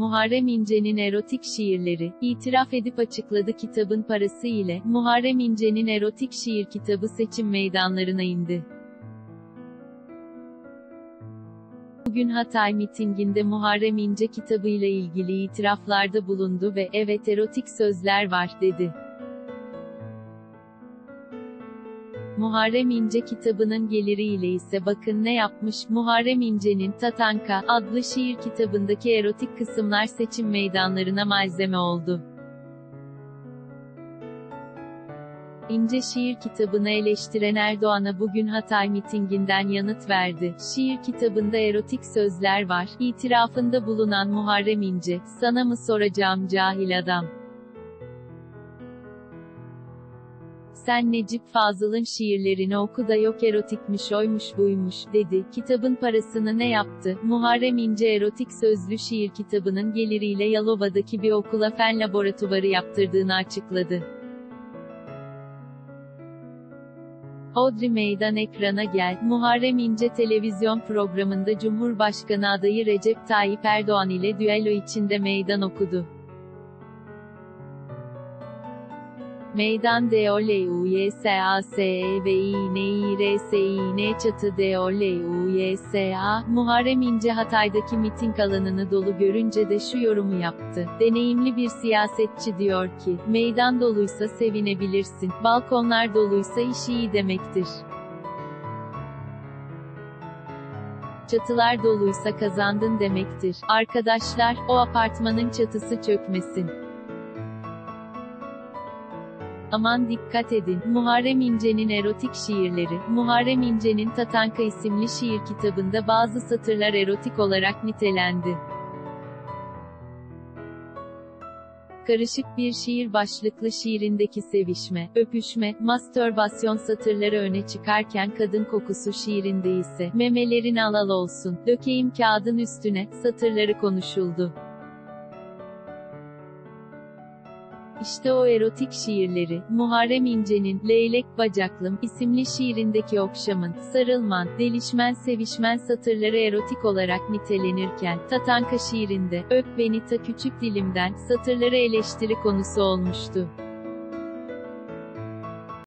Muharrem İnce'nin erotik şiirleri, itiraf edip açıkladı kitabın parası ile, Muharrem İnce'nin erotik şiir kitabı seçim meydanlarına indi. Bugün Hatay mitinginde Muharrem İnce kitabıyla ilgili itiraflarda bulundu ve evet erotik sözler var, dedi. Muharrem İnce kitabının geliriyle ise bakın ne yapmış, Muharrem İnce'nin Tatanka adlı şiir kitabındaki erotik kısımlar seçim meydanlarına malzeme oldu. İnce şiir kitabını eleştiren Erdoğan'a bugün Hatay mitinginden yanıt verdi. Şiir kitabında erotik sözler var. İtirafında bulunan Muharrem İnce, sana mı soracağım cahil adam? Sen Necip Fazıl'ın şiirlerini oku da yok erotikmiş oymuş buymuş, dedi. Kitabın parasını ne yaptı? Muharrem İnce erotik sözlü şiir kitabının geliriyle Yalova'daki bir okula fen laboratuvarı yaptırdığını açıkladı. Hodri Meydan ekrana gel. Muharrem İnce televizyon programında Cumhurbaşkanı adayı Recep Tayyip Erdoğan ile düello içinde meydan okudu. Meydan D O L U Y S A S E V I N I R S I N çatı D O L U Y S A Muharrem İnce Hatay'daki miting alanını dolu görünce de şu yorumu yaptı. Deneyimli bir siyasetçi diyor ki, meydan doluysa sevinebilirsin, balkonlar doluysa iş iyi demektir. Çatılar doluysa kazandın demektir. Arkadaşlar, o apartmanın çatısı çökmesin. Aman dikkat edin, Muharrem İnce'nin erotik şiirleri, Muharrem İnce'nin Tatanka isimli şiir kitabında bazı satırlar erotik olarak nitelendi. Karışık bir şiir başlıklı şiirindeki sevişme, öpüşme, mastürbasyon satırları öne çıkarken kadın kokusu şiirinde ise, memelerin alal olsun, dökeyim kağıdın üstüne, satırları konuşuldu. İşte o erotik şiirleri, Muharrem İnce'nin, Leylek Bacaklım, isimli şiirindeki okşamın, sarılman, delişmen sevişmen satırları erotik olarak nitelenirken, Tatanka şiirinde, öp beni ta küçük dilimden, satırları eleştiri konusu olmuştu.